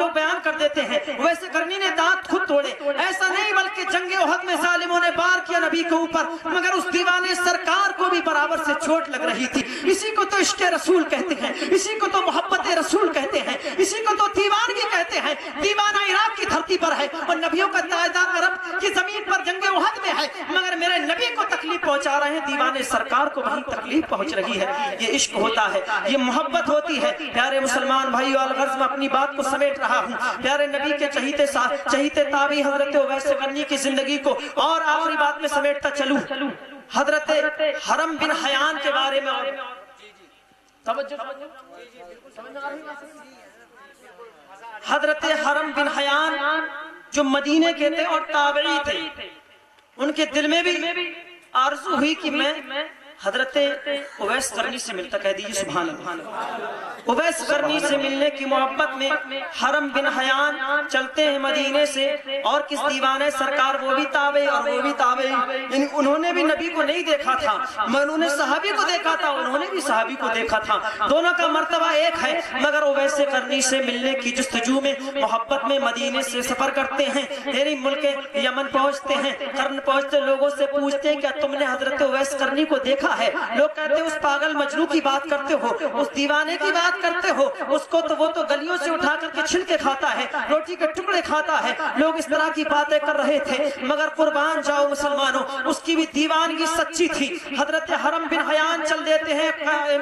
لوگ بیان کر دیتے ہیں۔ ویسے کرنی نے دانت خود توڑے۔ ایسا نہیں بلکہ جنگ احد میں ظالموں نے بار کیا نبی کے اوپر، مگر اس دیوانے سرکار کو بھی برابر سے چوٹ لگ رہی تھی۔ اسی کو تو عشق رسول کہتے ہیں، اسی کو تو محبت رسول کہتے ہیں، اسی کو تو دیوانگی کہتے ہیں۔ دیوانہ عراق کی دھرتی پر ہے اور نبیوں کا تاجدار عرب کی زمین پر جنگ احد میں ہے۔ مگر میرے نبی کو تکلیف پہنچا رہے ہیں، دیوانے سرکار کو وہیں تکلیف پہنچ رہی ہے۔ یہ عشق ہوتا ہے، یہ محبت ہوتی ہے۔ پیارے مسلمان بھائی والغرض میں اپنی بات کو سمیٹ رہا رہا ہوں۔ پیارے نبی کے چہیتے ساتھ چہیتے تابعی حضرت عویس غنی کی زندگی کو اور آخری بات میں سمیٹتا چلوں۔ حضرت حرم بن حیان کے بارے میں اور حضرت حرم بن حیان جو مدینے کے تھے اور تابعی تھے۔ ان کے دل میں بھی آرزو ہوئی کہ میں حضرت اویس کرنی سے ملتا کہہ دیجیے سبحان اللہ۔ اویس کرنی سے ملنے کی محبت میں حرم بن حیان چلتے ہیں مدینے سے اور کس دیوانے سرکار وہ بھی تابع اور وہ بھی تابع یعنی انہوں نے بھی نبی کو نہیں دیکھا تھا انہوں نے صحابی کو دیکھا تھا، انہوں نے بھی صحابی کو دیکھا تھا۔ دونوں کا مرتبہ ایک ہے، مگر اویس کرنی سے ملنے کی جستجو میں، محبت میں مدینے سے سفر کرتے ہیں یعنی ملک یمن پہنچتے ہیں کرن پہنچتے، لوگوں سے پوچھتے ہیں، کیا تم نے حضرت اویس کرنی کو دیکھا؟ ہے، لوگ کہتے ہیں، اس پاگل مجنو کی بات کرتے ہو، اس دیوانے کی بات کرتے ہو، اس کو تو وہ تو گلیوں سے اٹھا کر کے چھلکے کھاتا ہے، روٹی کے ٹکڑے کھاتا ہے، لوگ اس طرح کی باتیں کر رہے تھے، مگر قربان جاؤ مسلمانوں، اس کی بھی دیوانگی سچی تھی، حضرت حرم بن حیان چل دیتے ہیں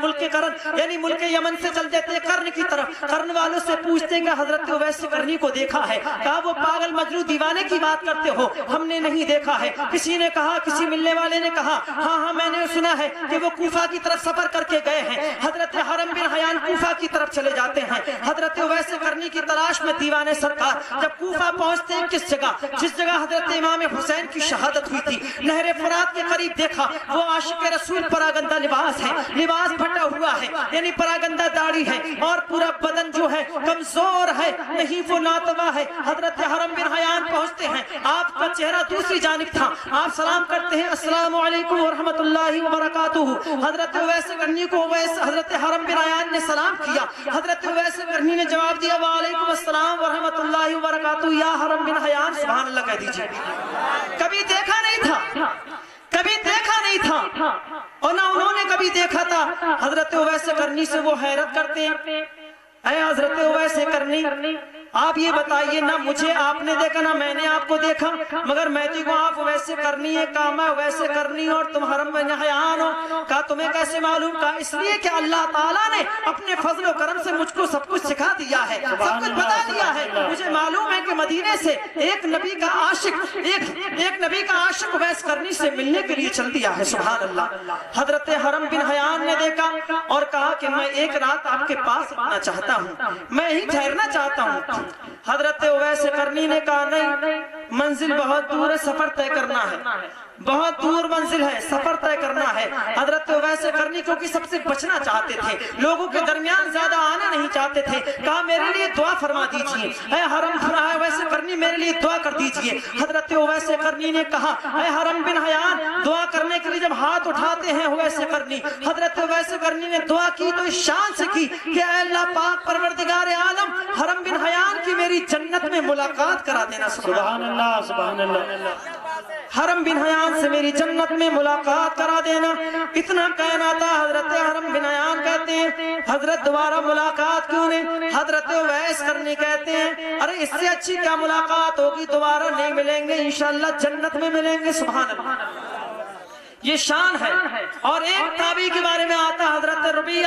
ملک کرن یعنی ملک یمن سے چل دیتے ہیں کرن کی طرف کرن والوں سے پوچھتے ہیں کہ حضرت اویس کرنی کو دیکھا ہے، کہا، وہ پاگل مجنو دیوانے کی بات کرتے ہو، ہم نے نہیں دیکھا ہے، کسی نے کہا، کسی ملنے والے نے کہا ہاں ہاں میں نے سنا ہے کہ وہ کوفہ کی طرف سفر کر کے گئے ہیں۔ حضرت حرم بن حیان کوفہ کی طرف چلے جاتے ہیں۔ حضرت ویسے کرنی کی تلاش میں دیوانے سرکار جب کوفہ پہنچتے ہیں، کس جگہ؟ جس جگہ حضرت امام حسین کی شہادت ہوئی تھی۔ نہر فرات کے قریب دیکھا، وہ عاشق رسول پراگندہ لباس ہے۔ لباس پھٹا ہوا ہے یعنی پراگندہ داڑھی ہے۔ اور پورا بدن جو ہے، کمزور ہے۔ نہیں، وہ ناتوا ہے۔ حضرت حرم بن حیان پہنچتے ہیں۔ آپ کا چہرہ دوسری جانب تھا۔ آپ سلام کرتے ہیں۔ السلام علیکم ورحمت اللہ وبرکاتہ۔ وبرکاتہ۔ حضرت ویسے کرنی کو ویسے حضرت حرم بن عیان نے سلام کیا۔ حضرت ویسے کرنی نے جواب دیا، وعلیکم السلام ورحمت اللہ وبرکاتہ۔ یا حرم بن حیان سبحان اللہ کہہ دیجیے۔ کبھی دیکھا نہیں تھا۔ کبھی دیکھا نہیں تھا۔ اور نہ انہوں نے کبھی دیکھا تھا۔ حضرت ویسے کرنی سے وہ حیرت کرتے ہیں۔ اے حضرت ویسے کرنی آپ یہ بتائیے نہ مجھے آپ نے دیکھا نہ میں نے آپ کو دیکھا، مگر میں کو آپ ویسے کرنی ہے کام ہے، ویسے کرنی اور تم حرم میں نحیان ہو تمہیں کیسے معلوم کہا اس لیے کہ اللہ تعالیٰ نے اپنے فضل و کرم سے مجھ کو سب کچھ سکھا دیا ہے سب کچھ بتا دیا ہے۔ مجھے معلوم ہے کہ مدینے سے ایک نبی کا عاشق ایک ایک نبی کا عاشق ویس کرنی سے ملنے کے لیے چل دیا ہے سبحان اللہ۔ حضرت حرم بن حیان نے دیکھا اور کہا کہ میں ایک رات آپ کے پاس رہنا چاہتا ہوں۔ میں ہی ٹھہرنا چاہتا ہوں۔ حضرت اویس کرنی نے کہا نہیں منزل بہت دور ہے سفر طے کرنا ہے۔ بہت دور منزل ہے سفر طے کرنا ہے حضرت کیونکہ سب سے بچنا چاہتے تھے۔ لوگوں کے درمیان زیادہ آنا نہیں چاہتے تھے۔ کہا، میرے لیے دعا فرما دیجیے۔ اے حرم فرا ویسے کرنی میرے لیے دعا کر دیجیے۔ حضرت ویسے کرنی نے کہا، اے حرم بن حیان، دعا کرنے کے لیے جب ہاتھ اٹھاتے ہیں ویسے کرنی حضرت ویسے کرنی نے دعا کی تو اس شان سے کی کہ اے اللہ پاک پروردگار عالم، حرم بن حیان کی میری جنت میں ملاقات کرا دینا۔ سبحان اللہ سبحان اللہ۔ حرم بن حیان سے میری جنت میں ملاقات کرا دینا۔ اتنا کہنا تھا حضرت حرم بن حیان کہتے ہیں، حضرت دوبارہ ملاقات کیوں نہیں؟ حضرت ویس کرنی کہتے ہیں، ارے اس سے اچھی کیا ملاقات ہوگی؟ دوبارہ نہیں ملیں گے، انشاءاللہ جنت میں ملیں گے، سبحان اللہ۔ یہ شان ہے۔ اور ایک تابعی کے بارے میں آتا حضرت ربیہ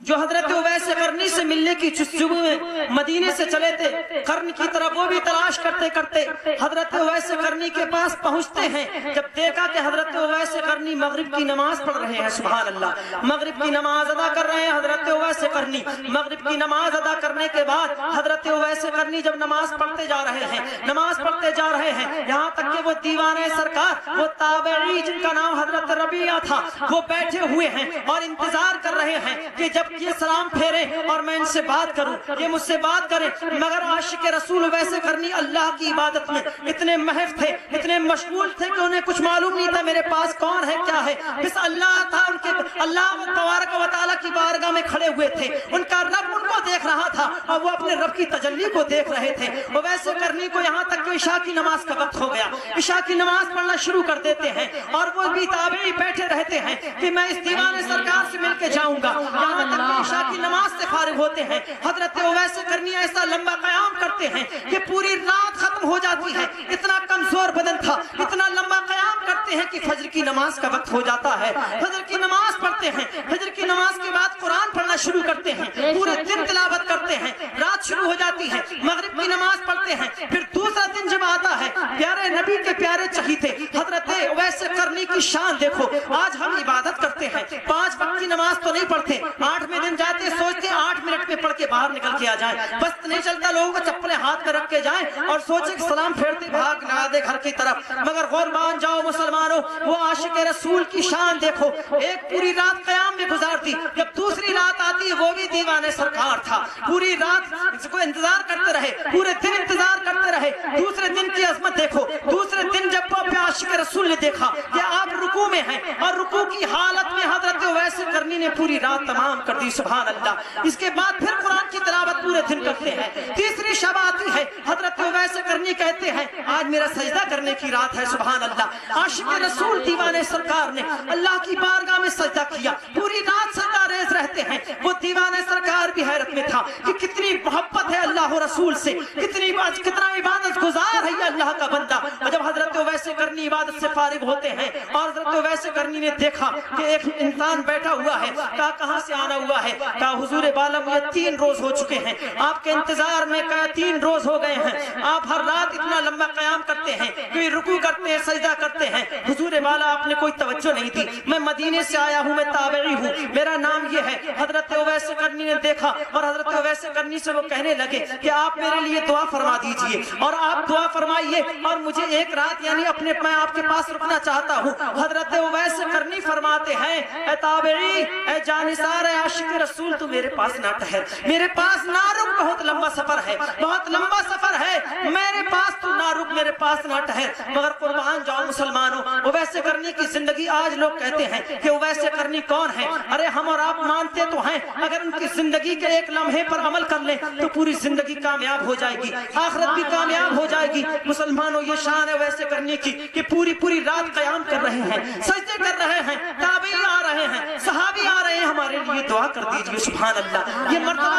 جو حضرت عویس کرنی سے ملنے کی جستجو میں مدینے سے چلے تھے کرن کی طرف وہ بھی تلاش کرتے کرتے حضرت عویس کرنی کے پاس پہنچتے ہیں۔ جب دیکھا کہ حضرت عویس کرنی مغرب کی نماز پڑھ رہے ہیں، سبحان اللہ۔ مغرب کی نماز ادا کر رہے ہیں حضرت عویس کرنی مغرب کی نماز ادا کرنے کے بعد حضرت عویس کرنی جب نماز پڑھتے جا رہے ہیں، نماز پڑھتے جا رہے ہیں، یہاں تک کہ وہ دیوان سرکار، وہ تابعی جن کا نام حضرت ربیہ تھا، وہ بیٹھے ہوئے ہیں اور انتظار کر رہے ہیں کہ جب یہ سلام پھیرے اور میں ان سے بات کروں، یہ مجھ سے سے بات کریں۔ مگر عاشق رسول ویسے کرنی اللہ کی عبادت میں۔ اتنے محف تھے، اتنے مشغول تھے کہ انہیں کچھ معلوم نہیں تھا میرے پاس کون ہے، کیا ہے۔ بس اللہ تھا ان کے، اللہ تبارک و تعالیٰ کی بارگاہ میں کھڑے ہوئے تھے۔ ان کا رب ان کو دیکھ رہا تھا اور وہ اپنے رب کی تجلی کو دیکھ رہے تھے۔ وہ ویسے کرنی کو یہاں تک کہ عشاء کی نماز کا وقت ہو گیا۔ عشاء کی نماز پڑھنا شروع کر دیتے ہیں اور وہ بھی تابعی بیٹھے رہتے ہیں کہ میں اس دیوان سرکار سے مل کے جاؤں گا۔ یہاں تک کہ عشاء کی نماز سے فارغ ہوتے ہیں۔ حضرت ویسے کرنی ایسا لمبا قیام کرتے ہیں کہ پوری رات ختم ہو جاتی ہے۔ اتنا کمزور بدن تھا اتنا لمبا قیام کرتے ہیں کہ فجر کی نماز کا وقت ہو جاتا ہے۔ فجر کی نماز پڑھتے ہیں فجر کی نماز کے بعد قرآن پڑھنا شروع کرتے ہیں۔ پورے دن تلاوت کرتے ہیں۔ رات شروع ہو جاتی ہے مغرب کی نماز پڑھتے ہیں پھر دوسرا دن جب آتا ہے پیارے نبی کے پیارے چہیتے، حضرت ویسے کرنی کی شان دیکھو۔ آج ہم عبادت کرتے ہیں۔ پانچ وقت کی نماز تو نہیں پڑھتے۔ آٹھویں دن جاتے، سوچتے آٹھ منٹ میں پڑھ کے باہر نکل کے آ جائیں۔ بس نہیں چلتا، لوگوں کو چپلے ہاتھ میں رکھ کے جائیں اور سوچے کہ سلام پھیرتے بھاگ لگا دے گھر کی طرف۔ مگر غور مان جاؤ مسلمانوں، وہ عاشق رسول کی شان دیکھو۔ ایک پوری رات قیام میں گزارتی، جب دوسری رات آتی، وہ بھی دیوان سرکار تھا۔ پوری رات کو انتظار کرتے رہے، پورے دن انتظار کرتے رہے۔ دوسرے دن کی عظمت دیکھو۔ دوسرے دن جب وہ اپنے عاشق رسول نے دیکھا کہ آپ رکوع میں ہیں اور رکوع کی حالت میں حضرت ویسے کرنی نے پوری رات تمام کر دی، سبحان اللہ۔ اس کے بعد پھر قرآن کی تلاوت پورے دن کرتے ہیں۔ تیسری شب آتی ہے، حضرت ویسے کرنی کہتے ہیں، آج میرا سجدہ کرنے کی رات ہے، سبحان اللہ۔ عاشق رسول دیوان سرکار نے اللہ کی بارگاہ میں سجدہ کیا۔ پوری رات سجدہ ریز رہتے ہیں۔ وہ دیوان سرکار بھی حیرت میں تھا کہ کتنی محبت ہے اللہ و رسول سے، کتنی کتنا عبادت گزار ہے اللہ کا بندہ۔ جب حضرت ویسے کرنی عبادت سے فارغ ہوتے ہیں اور حضرت ویسے کرنی نے دیکھا کہ ایک انسان بیٹھا ہوا ہے، کہا کہاں سے آنا ہوا ہے؟ کہا حضور بالم یہ تین روز ہو چکے ہیں۔ آپ کے انتظار میں کہا تین روز ہو گئے ہیں۔ آپ ہر رات اتنا لمبا قیام کرتے ہیں، کوئی رکو کرتے ہیں، سجدہ کرتے ہیں۔ حضور بالا، آپ نے کوئی توجہ نہیں دی۔ میں مدینے سے آیا ہوں، میں تابعی ہوں۔ میرا نام یہ ہے۔ حضرت ویسے کرنی نے دیکھا اور حضرت ویسے کرنی سے وہ کہنے لگے کہ آپ میرے لیے دعا فرما دیجیے اور آپ دعا فرمائیے اور مجھے ایک رات یعنی اپنے میں آپ کے پاس رکنا چاہتا ہوں۔ حضرت ویسے کرنی فرماتے ہیں، اے تابعی، اے جانسار اے عاشق رسول، تو میرے پاس نہ ٹھہر۔ میرے پاس نہ رک بہت لمبا سفر ہے، بہت لمبا سفر ہے۔ میرے پاس تو نہ رک میرے پاس نہ ٹھہر۔ مگر قربان جاؤ مسلمانوں وہ کرنی کی زندگی آج لوگ کہتے ہیں کہ وہ کرنی کون ہے؟ ارے ہم اور آپ مانتے تو ہیں، اگر ان کی زندگی کے ایک لمحے پر عمل کر لیں تو پوری زندگی کامیاب ہو جائے گی، آخرت بھی کامیاب ہو جائے گی۔ مسلمانوں، یہ شان ہے ویسے کرنے کی کہ پوری پوری رات قیام کر رہے ہیں، سجدے کر رہے ہیں تابعی آ رہے ہیں، صحابی آ رہے ہیں، ہمارے لیے دعا کر دیجیے، سبحان اللہ۔ یہ مرتبہ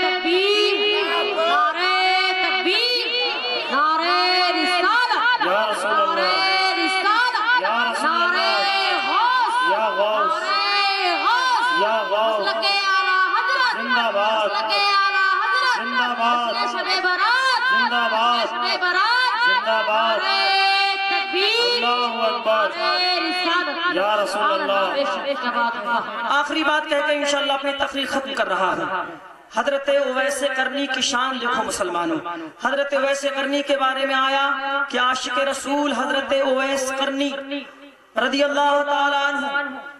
تکبیر نعرہ تکبیر نعرہ رسالہ یا رسول اللہ نعرہ رسالہ یا رسول اللہ نعرہ غوث یا غوث نعرہ غوث یا غوث مسلک اعلی حضرت زندہ باد مسلک اعلی حضرت زندہ باد مسلک شب برات زندہ باد شب برات زندہ باد نعرہ تکبیر اللہ اکبر نعرہ رسالہ یا رسول اللہ. آخری بات کہہ کے انشاءاللہ اپنی تقریر ختم کر رہا ہوں. حضرت اویس کرنی کی شان دیکھو مسلمانوں. حضرت اویس کرنی کے بارے میں آیا کہ عاشق رسول حضرت اویس کرنی رضی اللہ تعالیٰ عنہ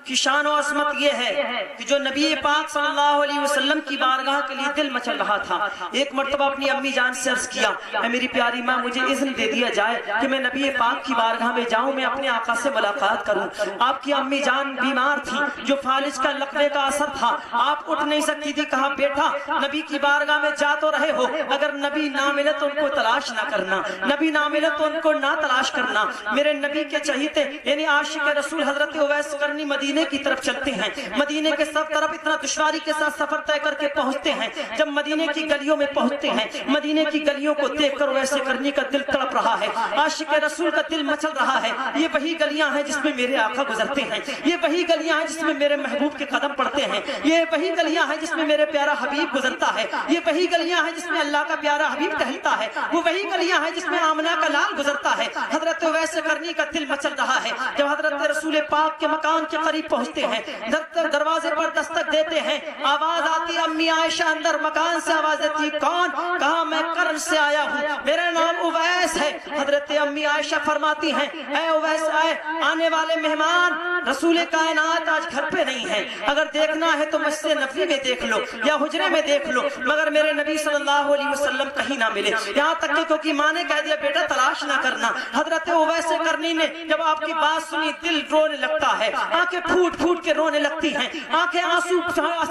کی شان و عظمت یہ ہے کہ جو نبی پاک صلی اللہ علیہ وسلم کی بارگاہ کے لیے دل مچل رہا تھا، ایک مرتبہ اپنی امی جان سے عرض کیا، اے میری پیاری ماں، مجھے اذن دے دیا جائے کہ میں نبی پاک کی بارگاہ میں جاؤں، میں اپنے آقا سے ملاقات کروں۔ آپ کی امی جان بیمار تھی، جو فالج کا لقوے کا اثر تھا، آپ اٹھ نہیں سکتی تھی کہا بیٹا نبی کی بارگاہ میں جا تو رہے ہو، اگر نبی نہ ملے تو ان کو تلاش نہ کرنا، نبی نہ ملے تو ان کو نہ تلاش کرنا۔ میرے نبی کے چہیتے یعنی عاشق رسول حضرت اویس کرنی مدینہ کی طرف چلتے ہیں۔ مدینے کے سب طرف اتنا دشواری کے ساتھ سفر طے کر کے پہنچتے ہیں۔ جب مدینے کی گلیوں میں پہنچتے ہیں، مدینے کی گلیوں کو دیکھ کر ویسے کرنی کا دل تڑپ رہا ہے۔ عاشق رسول کا دل مچل رہا ہے۔ یہ وہی گلیاں ہیں جس میں میرے آقا گزرتے ہیں۔ یہ وہی گلیاں ہیں جس میں میرے محبوب کے قدم پڑتے ہیں۔ یہ وہی گلیاں ہیں جس میں میرے پیارا حبیب گزرتا ہے۔ یہ وہی گلیاں ہیں جس میں اللہ کا پیارا حبیب ٹہلتا ہے۔ وہ وہی گلیاں ہیں جس میں آمنہ کا لال گزرتا ہے۔ حضرت ویسے کرنی کا دل مچل رہا ہے۔ جب حضرت رسول پاک کے مکان کے قریب پہنچتے ہیں۔ در- دروازے پر دستک دیتے ہیں۔ آواز آتی امی عائشہ اندر مکان سے آواز دیتی کون؟ کہا میں کرن سے آیا ہوں؟ میرا نام اویس ہے۔ حضرت امی عائشہ فرماتی ہیں، اے اویس اے آنے والے مہمان، رسول کائنات آج گھر پہ نہیں ہیں۔ اگر دیکھنا ہے تو مسجد نبی میں دیکھ لو یا حجرے میں دیکھ لو۔ مگر میرے نبی صلی اللہ علیہ وسلم کہیں نہ ملے۔ یہاں تک کہ کیونکہ ماں نے کہہ دیا، بیٹا، تلاش نہ کرنا۔ حضرت اویس کرنی نے جب آپ کی بات سنی، دل رونے لگتا ہے۔ آنکھیں پھوٹ پھوٹ کے رونے لگتی ہیں۔ آنکھیں آنسو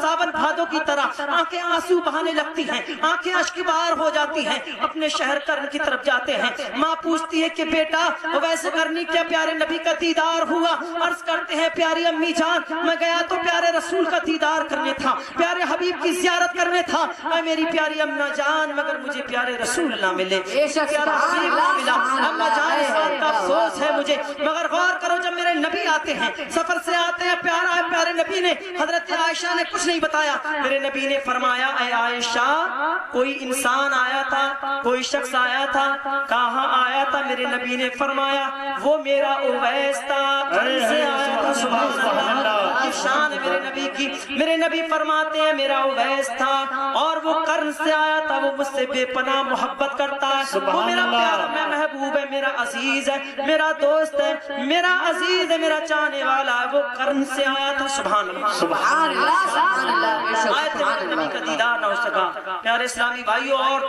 ساون بھادوں کی طرح۔ آنکھیں آنسو بہانے لگتی ہیں۔ آنکھیں اشک بار ہو جاتی ہیں۔ اپنے شہر کرن کی طرف جاتے ہیں۔ ماں پوچھتی ہے کہ بیٹا ویسے کرنی کیا پیارے نبی کا دیدار ہوا؟ عرض کرتے ہیں پیاری امی جان میں گیا تو پیارے رسول کا دیدار کرنے تھا۔ پیارے حبیب کی زیارت کرنے تھا۔ اے میری پیاری اماں جان مگر مجھے پیارے رسول نہ ملے۔ پیارا حبیب نہ ملا۔ اماں جان اس بات کا۔ افسوس ہے مجھے۔ مگر غور کرو جب میرے نبی آتے ہیں سفر سے آتے ہیں، پیارا، پیارے نبی نے، حضرت عائشہ نے کچھ نہیں بتایا۔ میرے نبی نے فرمایا، اے عائشہ، کوئی انسان آیا تھا، کوئی شخص آیا تھا، کہاں آیا تھا؟ میرے نبی نے فرمایا، وہ میرا اویس تھا، کل سے آیا تھا۔ سبحان اللہ۔ شان ہے میرے نبی کی۔ میرے نبی فرماتے ہیں میرا اویس تھا اور وہ کرن سے آیا تھا وہ مجھ سے بے پناہ محبت کرتا ہے۔ وہ میرا پیارا میں محبوب ہے میرا عزیز ہے میرا دوست ہے میرا عزیز ہے میرا چاہنے والا ہے۔ وہ کرن سے آیا تھا سبحان اللہ۔ سبحان اللہ۔ سبحان سبحان میرے نبی کا دیدار نہ ہو سکا۔ پیارے اسلامی بھائیوں اور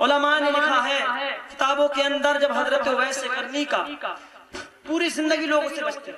علماء نے لکھا ہے کتابوں کے اندر جب حضرت ویسے کرنی کا پوری زندگی لوگ اسے بچتے۔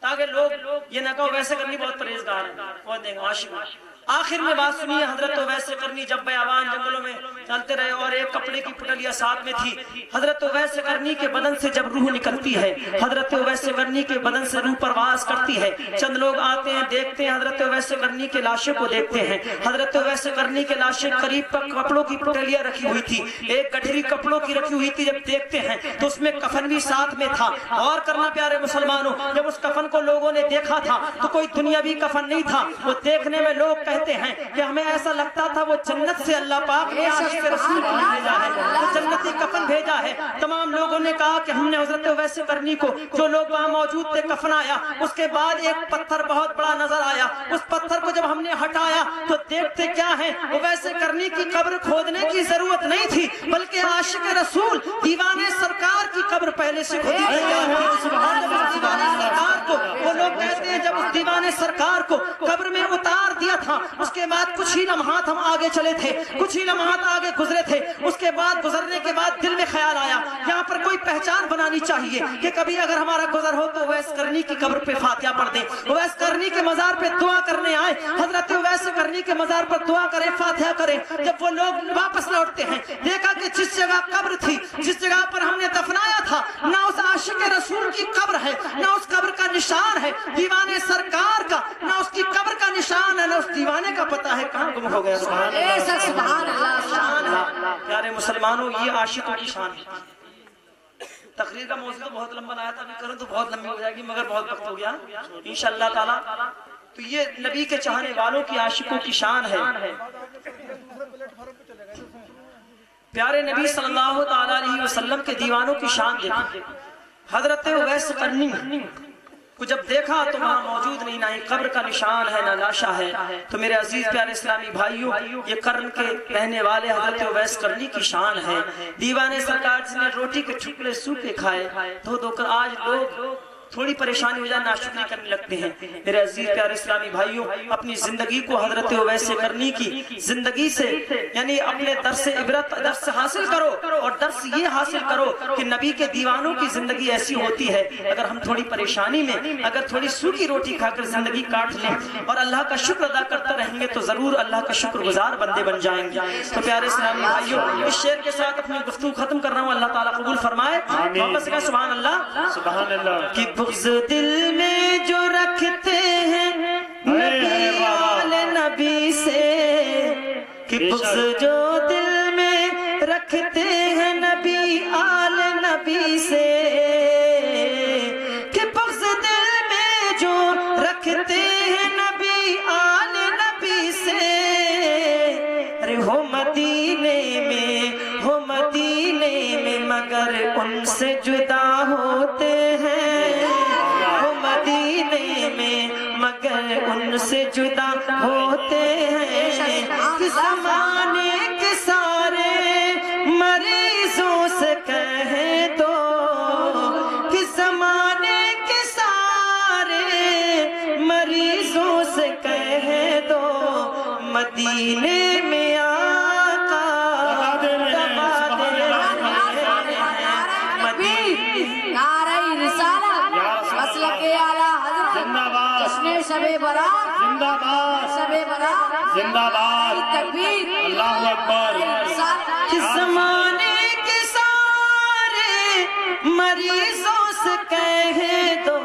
تاکہ لوگ یہ نہ کہو ویسے کرنی بہت پرہیزگار ہے بہت دیکھو عاشق ہے۔ آخر میں بات سنیے، حضرت ویسے کرنی جب بیابان جنگلوں میں چلتے رہے اور ایک کپڑے کی پٹلیا ساتھ میں تھی حضرت ویسے کرنی کے بدن سے جب روح نکلتی ہے، حضرت ویسے کرنی کے بدن سے روح پرواز کرتی ہے۔ چند لوگ آتے ہیں، دیکھتے ہیں، حضرت ویسے کرنی کے لاشے کو دیکھتے ہیں۔ حضرت ویسے کرنی کے لاشے قریب پر کپڑوں کی پٹلیا رکھی ہوئی تھی ایک گٹھری کپڑوں کی رکھی ہوئی تھی، جب دیکھتے ہیں تو اس میں کفن بھی ساتھ میں تھا۔ اور کرنا پیارے مسلمانوں، جب اس کفن کو لوگوں نے دیکھا تھا تو کوئی دنیاوی کفن نہیں تھا۔ وہ دیکھنے میں لوگ کہتے ہیں کہ ہمیں ایسا لگتا تھا وہ جنت سے اللہ پاک نے عاشق رسول کو بھیجا ہے وہ جنتی کفن بھیجا ہے۔ تمام لوگوں نے کہا کہ ہم نے حضرت ویسے کرنی کو جو لوگ وہاں موجود تھے کفن آیا اس کے بعد ایک پتھر بہت بڑا نظر آیا۔ اس پتھر کو جب ہم نے ہٹایا تو دیکھتے کیا ہے وہ ویسے کرنی کی قبر کھودنے کی ضرورت نہیں تھی بلکہ عاشق رسول دیوان سرکار کی قبر پہلے سے کھودی جب اس دیوان سرکار کو وہ لوگ کہتے ہیں جب اس دیوان سرکار کو قبر میں اتار تھا اس کے بعد کچھ ہی لمحات ہم آگے چلے تھے، کچھ ہی لمحات آگے گزرے تھے، اس کے بعد گزرنے کے بعد دل میں خیال آیا، یہاں پر کوئی پہچان بنانی چاہیے کہ کبھی اگر ہمارا گزر ہو تو ویس کرنی کی قبر پہ فاتحہ پڑھ دیں ویس کرنی کے مزار پہ دعا کرنے آئے حضرت ویس کرنی کے مزار پر دعا کریں، فاتحہ کریں، جب وہ لوگ واپس لوٹتے ہیں، دیکھا کہ جس جگہ قبر تھی جس جگہ پر ہم نے دفنایا تھا نہ اس عاشق رسول کی قبر ہے نہ اس قبر کا نشان ہے دیوانے سرکار کا نہ اس کی قبر کا نشان ہے نہ اس پتہ ہے کہاں گم ہو گیا سبحان اللہ سبحان پیارے مسلمانوں یہ عاشقوں کی شان ہے۔ تقریر کا موضوع تو بہت لمبا آیا تھا ابھی کروں تو بہت لمبی ہو جائے گی مگر بہت وقت ہو گیا۔ انشاءاللہ تعالی تو یہ نبی کے چاہنے والوں کی عاشقوں کی شان ہے۔ پیارے نبی صلی اللہ تعالی علیہ وسلم کے دیوانوں کی شان دیکھیں حضرت اویس قرنی کو جب دیکھا تو وہاں موجود نہیں، نہ ہی قبر کا نشان ہے، نہ لاشا ہے۔ تو میرے عزیز پیارے اسلامی بھائیوں، یہ قرن کے رہنے والے حضرت ویس کرنی کی شان ہے۔ دیوانے سرکار جس نے روٹی کے ٹکڑے سوکھے کھائے تو دو کر آج لوگ تھوڑی پریشانی ہو جائے ناشکری کرنے لگتے ہیں۔ میرے عزیز پیارے اسلامی بھائیوں اپنی زندگی کو حضرت اویس کرنی کی زندگی سے یعنی اپنے درس عبرت درس حاصل کرو اور درس یہ حاصل کرو کہ نبی کے دیوانوں کی زندگی ایسی ہوتی ہے۔ اگر ہم تھوڑی پریشانی میں اگر تھوڑی سوکھی روٹی کھا کر زندگی کاٹ لیں اور اللہ کا شکر ادا کرتے رہیں گے تو ضرور اللہ کا شکر گزار بندے بن جائیں گے۔ تو پیارے اسلامی بھائیوں اس شعر کے ساتھ اپنی گفتگو ختم کر رہا ہوں۔ اللہ تعالیٰ قبول فرمائے۔ سے کہا سبحان اللہ۔ سبحان اللہ۔ کہ بغض دل میں جو رکھتے ہیں نبی آل نبی سے۔ کہ بغض جو دل میں رکھتے ہیں نبی آل نبی سے۔ جدا ہوتے ہیں۔ کہ زندہ باد۔ تکبیر۔ اللہ اکبر۔ کہ زمانے کے سارے مریضوں سے کہہ دو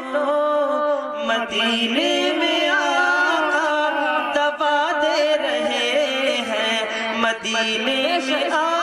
مدینے میں آقا دوا دے رہے ہیں۔ مدینے میں آقا